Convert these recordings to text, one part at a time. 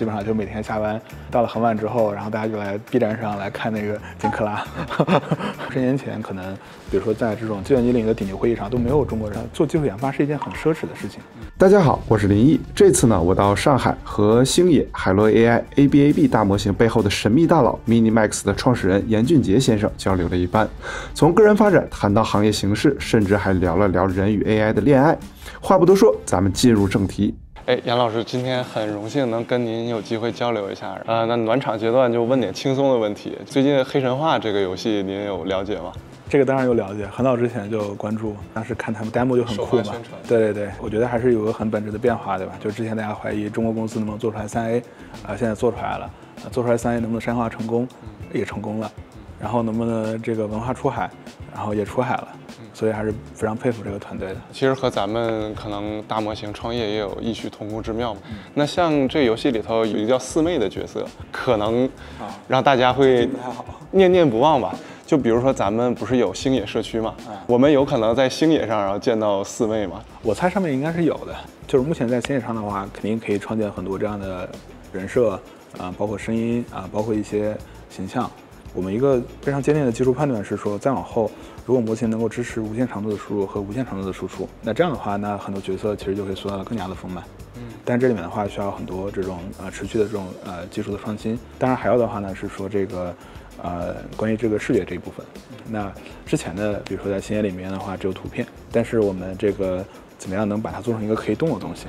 基本上就每天下班到了很晚之后，然后大家就来 B 站上来看那个金克拉。十年前可能，比如说在这种计算机领域的顶级会议上都没有中国人做技术研发是一件很奢侈的事情。大家好，我是林毅。这次呢，我到上海和星野、海螺 AI、ABAB 大模型背后的神秘大佬 MiniMax 的创始人严俊杰先生交流了一番，从个人发展谈到行业形势，甚至还聊了聊人与 AI 的恋爱。话不多说，咱们进入正题。哎，杨老师，今天很荣幸能跟您有机会交流一下。呃，那暖场阶段就问点轻松的问题。最近《黑神话》这个游戏您有了解吗？这个当然有了解，很早之前就关注，当时看他们 demo 就很酷嘛。对对对，我觉得还是有个很本质的变化，对吧？就之前大家怀疑中国公司能不能做出来三 A，啊，现在做出来了。做出来三 A 能不能商业化成功？也成功了。然后能不能这个文化出海？然后也出海了。所以还是非常佩服这个团队的。其实和咱们可能大模型创业也有异曲同工之妙嘛。那像这游戏里头有一个叫四妹的角色，可能让大家会念念不忘吧。就比如说咱们不是有星野社区嘛，我们有可能在星野上然后见到四妹嘛。我猜上面应该是有的。就是目前在星野上的话，肯定可以创建很多这样的人设啊，包括声音啊，包括一些形象。我们一个非常坚定的技术判断是说，再往后。如果模型能够支持无限长度的输入和无限长度的输出，那这样的话，那很多角色其实就可以塑造的更加的丰满。嗯，但这里面的话需要很多这种呃持续的这种呃技术的创新。当然还有的话呢是说这个呃关于这个视觉这一部分。那之前的比如说在星野里面的话只有图片，但是我们这个怎么样能把它做成一个可以动的东西？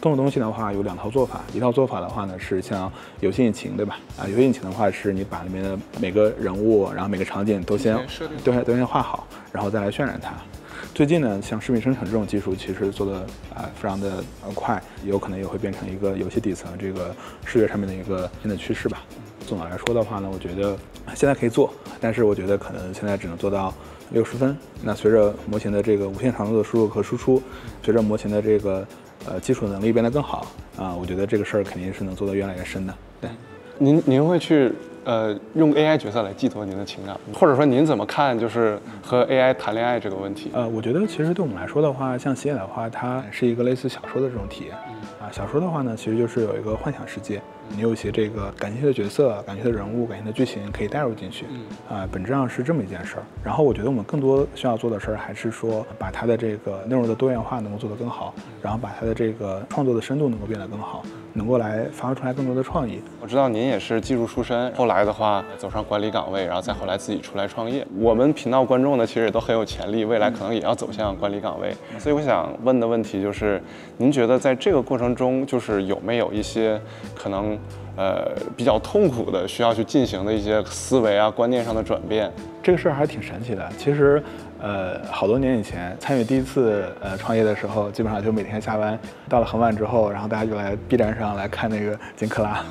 动的东西的话有两套做法，一套做法的话呢是像游戏引擎，对吧？啊，游戏引擎的话是你把里面的每个人物，然后每个场景都先都先都先画好，然后再来渲染它。最近呢，像视频生成这种技术其实做的啊非常的呃快，有可能也会变成一个游戏底层这个视觉上面的一个新的趋势吧。总的来说的话呢，我觉得现在可以做，但是我觉得可能现在只能做到六十分。那随着模型的这个无限长度的输入和输出，随着模型的这个呃，基础能力变得更好啊，我觉得这个事儿肯定是能做得越来越深的。对，您您会去呃用 AI 角色来寄托您的情感，或者说您怎么看就是和 AI 谈恋爱这个问题？呃，我觉得其实对我们来说的话，像写的话，它是一个类似小说的这种体验。啊，小说的话呢，其实就是有一个幻想世界。你有一些这个感兴趣的角色、感兴趣的人物、感兴趣的剧情可以带入进去，啊，本质上是这么一件事儿。然后我觉得我们更多需要做的事儿，还是说把它的这个内容的多元化能够做得更好，然后把它的这个创作的深度能够变得更好，能够来发挥出来更多的创意。我知道您也是技术出身，后来的话走上管理岗位，然后再后来自己出来创业。我们频道观众呢，其实也都很有潜力，未来可能也要走向管理岗位。所以我想问的问题就是，您觉得在这个过程中，就是有没有一些可能？呃，比较痛苦的，需要去进行的一些思维啊、观念上的转变，这个事儿还挺神奇的。其实，呃，好多年以前参与第一次呃创业的时候，基本上就每天下班到了很晚之后，然后大家就来 B 站上来看那个金克拉。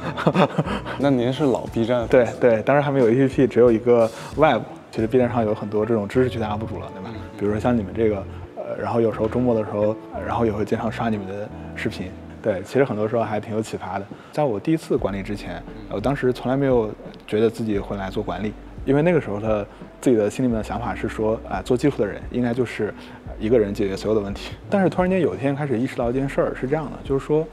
那您是老 B 站？对对，当时还没有 APP，只有一个 Web。其实 B 站上有很多这种知识区的 UP 主了，对吧？比如说像你们这个，呃，然后有时候周末的时候，然后也会经常刷你们的视频。对，其实很多时候还挺有启发的。在我第一次管理之前，我当时从来没有觉得自己会来做管理，因为那个时候他自己的心里面的想法是说，啊，做技术的人应该就是一个人解决所有的问题。但是突然间有一天开始意识到一件事儿是这样的，就是说，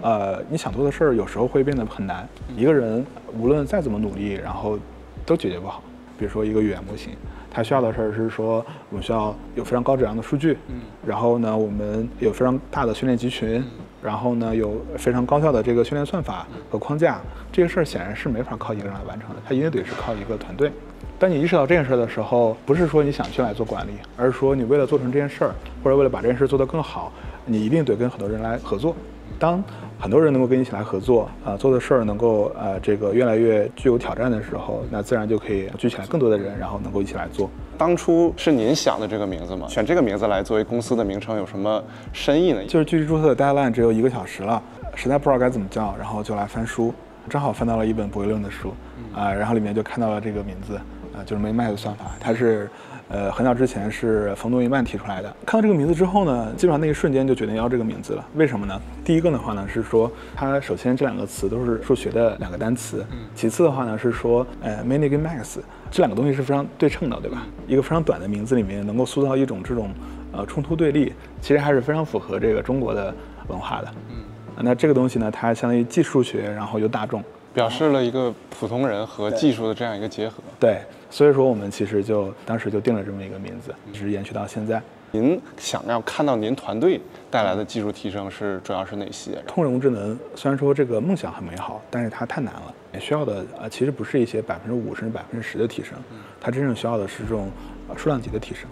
呃，你想做的事儿有时候会变得很难，一个人无论再怎么努力，然后都解决不好。比如说一个语言模型。它需要的事儿是说，我们需要有非常高质量的数据，嗯，然后呢，我们有非常大的训练集群，然后呢，有非常高效的这个训练算法和框架。这个事儿显然是没法靠一个人来完成的，它一定得是靠一个团队。当你意识到这件事儿的时候，不是说你想去来做管理，而是说你为了做成这件事儿，或者为了把这件事做得更好，你一定得跟很多人来合作。当很多人能够跟你一起来合作，啊，做的事儿能够呃这个越来越具有挑战的时候，那自然就可以聚起来更多的人，然后能够一起来做。当初是您想的这个名字吗？选这个名字来作为公司的名称有什么深意呢？就是距离注册的 deadline 只有一个小时了，实在不知道该怎么叫，然后就来翻书，正好翻到了一本博弈论的书，啊，然后里面就看到了这个名字，啊，就是 m a 的算法，它是。呃，很早之前是冯诺依曼提出来的。看到这个名字之后呢，基本上那一瞬间就决定要这个名字了。为什么呢？第一个的话呢是说，它首先这两个词都是数学的两个单词。其次的话呢是说，呃，mini 跟 max 这两个东西是非常对称的，对吧？一个非常短的名字里面能够塑造一种这种呃冲突对立，其实还是非常符合这个中国的文化的。嗯。那这个东西呢，它相当于既数学，然后又大众，表示了一个普通人和技术的这样一个结合。对，所以说我们其实就当时就定了这么一个名字，一直延续到现在。您想要看到您团队带来的技术提升是主要是哪些？通人工智能虽然说这个梦想很美好，但是它太难了，需要的呃其实不是一些百分之五甚至百分之十的提升，它真正需要的是这种呃数量级的提升。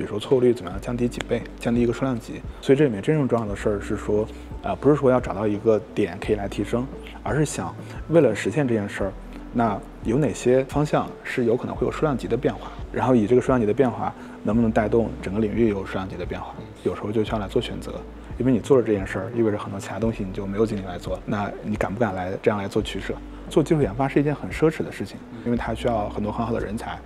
比如说错误率怎么样降低几倍，降低一个数量级。所以这里面真正重要的事儿是说，啊，不是说要找到一个点可以来提升，而是想为了实现这件事儿，那有哪些方向是有可能会有数量级的变化，然后以这个数量级的变化能不能带动整个领域有数量级的变化，有时候就需要来做选择，因为你做了这件事儿，意味着很多其他东西你就没有精力来做，那你敢不敢来这样来做取舍？做技术研发是一件很奢侈的事情，因为它需要很多很好的人才，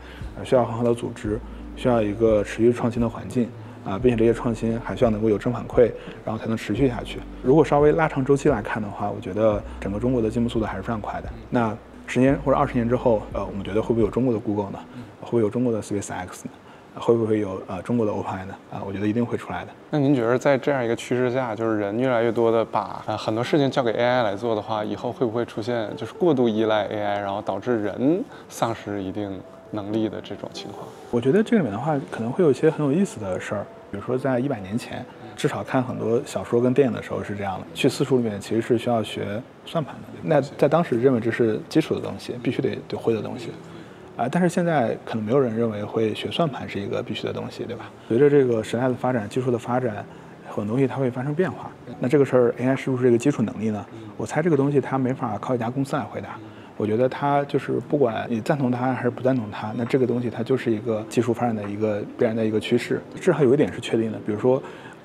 需要很好的组织。需要一个持续创新的环境啊，并且这些创新还需要能够有正反馈，然后才能持续下去。如果稍微拉长周期来看的话，我觉得整个中国的进步速度还是非常快的。那十年或者二十年之后，呃，我们觉得会不会有中国的 Google 呢？会不会有中国的 SpaceX 呢？会不会有呃中国的 Open 呢？啊，我觉得一定会出来的。那您觉得在这样一个趋势下，就是人越来越多的把呃很多事情交给 AI 来做的话，以后会不会出现就是过度依赖 AI，然后导致人丧失一定？能力的这种情况，我觉得这里面的话可能会有一些很有意思的事儿，比如说在一百年前，至少看很多小说跟电影的时候是这样的，去私塾里面其实是需要学算盘的，那在当时认为这是基础的东西，必须得得会的东西，啊，但是现在可能没有人认为会学算盘是一个必须的东西，对吧？随着这个时代的发展，技术的发展，很多东西它会发生变化，那这个事儿 AI 是不是这个基础能力呢？我猜这个东西它没法靠一家公司来回答。我觉得它就是不管你赞同它还是不赞同它，那这个东西它就是一个技术发展的一个必然的一个趋势。至少有一点是确定的，比如说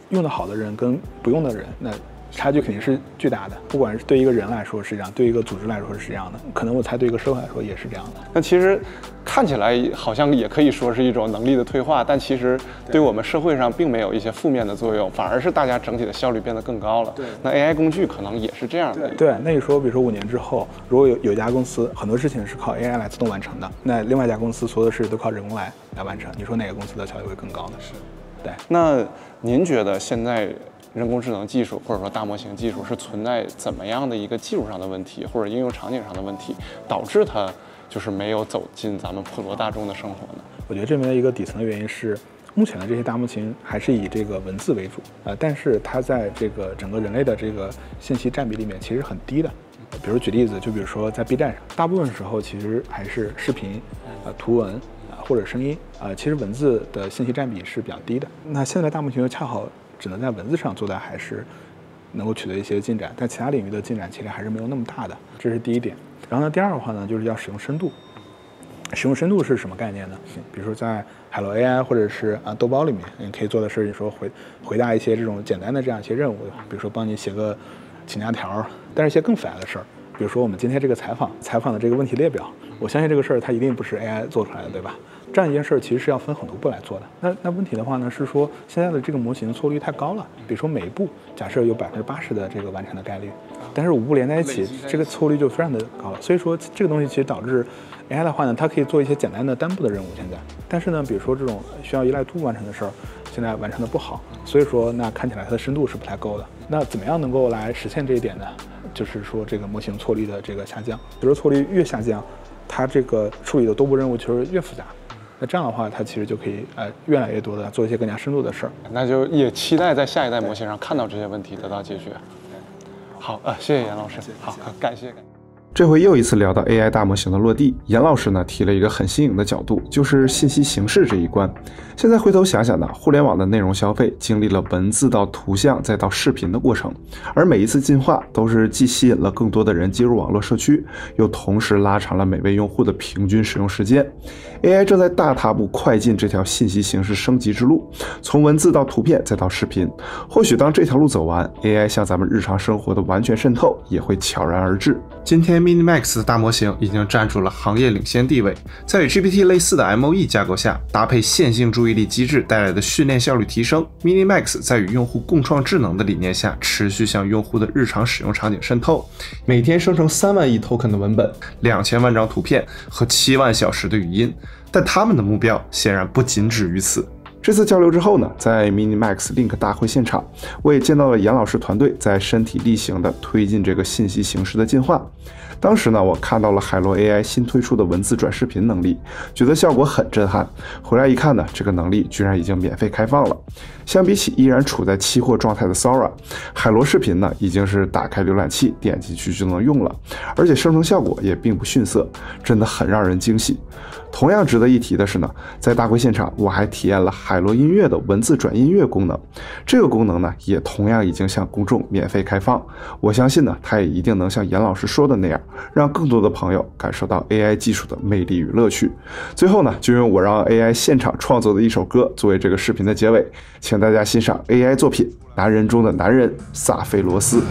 用的好的人跟不用的人，那。差距肯定是巨大的，不管是对一个人来说是这样，对一个组织来说是这样的，可能我猜对一个社会来说也是这样的。那其实看起来好像也可以说是一种能力的退化，但其实对我们社会上并没有一些负面的作用，反而是大家整体的效率变得更高了。对，那 AI 工具可能也是这样的。对，那你说，比如说五年之后，如果有有一家公司很多事情是靠 AI 来自动完成的，那另外一家公司所有的事都靠人工来来完成，你说哪个公司的效率会更高呢？是，对。那您觉得现在？人工智能技术或者说大模型技术是存在怎么样的一个技术上的问题，或者应用场景上的问题，导致它就是没有走进咱们普罗大众的生活呢？我觉得这边的一个底层的原因是，目前的这些大模型还是以这个文字为主，呃，但是它在这个整个人类的这个信息占比里面其实很低的。比如举例子，就比如说在 B 站上，大部分时候其实还是视频、呃图文啊或者声音啊，其实文字的信息占比是比较低的。那现在大模型又恰好。只能在文字上做的还是能够取得一些进展，但其他领域的进展其实还是没有那么大的，这是第一点。然后呢，第二的话呢，就是要使用深度。使用深度是什么概念呢？比如说在海螺 AI 或者是啊豆包里面，你可以做的事，你说回回答一些这种简单的这样一些任务，比如说帮你写个请假条，但是一些更复杂的事儿，比如说我们今天这个采访采访的这个问题列表，我相信这个事儿它一定不是 AI 做出来的，对吧？这样一件事儿其实是要分很多步来做的。那那问题的话呢，是说现在的这个模型错误率太高了。比如说每一步假设有百分之八十的这个完成的概率，但是五步连在一起，这个错误率就非常的高了。所以说这个东西其实导致 AI 的话呢，它可以做一些简单的单步的任务现在，但是呢，比如说这种需要依赖度完成的事儿，现在完成的不好。所以说那看起来它的深度是不太够的。那怎么样能够来实现这一点呢？就是说这个模型错率的这个下降，比如说错率越下降，它这个处理的多步任务其实越复杂。那这样的话，它其实就可以呃越来越多的做一些更加深度的事儿。那就也期待在下一代模型上看到这些问题得到解决。好，呃，谢谢严老师。好，感谢。这回又一次聊到 AI 大模型的落地，严老师呢提了一个很新颖的角度，就是信息形式这一关。现在回头想想呢，互联网的内容消费经历了文字到图像再到视频的过程，而每一次进化都是既吸引了更多的人进入网络社区，又同时拉长了每位用户的平均使用时间。AI 正在大踏步快进这条信息形式升级之路，从文字到图片再到视频。或许当这条路走完，AI 向咱们日常生活的完全渗透也会悄然而至。今天 Mini Max 的大模型已经占住了行业领先地位，在与 GPT 类似的 MOE 架构下，搭配线性注意力机制带来的训练效率提升，Mini Max 在与用户共创智能的理念下，持续向用户的日常使用场景渗透，每天生成三万亿 token 的文本、两千万张图片和七万小时的语音。但他们的目标显然不仅止于此。这次交流之后呢，在 MiniMax Link 大会现场，我也见到了严老师团队在身体力行的推进这个信息形式的进化。当时呢，我看到了海螺 AI 新推出的文字转视频能力，觉得效果很震撼。回来一看呢，这个能力居然已经免费开放了。相比起依然处在期货状态的 Sora，海螺视频呢已经是打开浏览器点进去就能用了，而且生成效果也并不逊色，真的很让人惊喜。同样值得一提的是呢，在大会现场我还体验了海螺音乐的文字转音乐功能，这个功能呢也同样已经向公众免费开放。我相信呢，它也一定能像严老师说的那样，让更多的朋友感受到 AI 技术的魅力与乐趣。最后呢，就用我让 AI 现场创作的一首歌作为这个视频的结尾，请大家欣赏 AI 作品《男人中的男人》萨菲罗斯。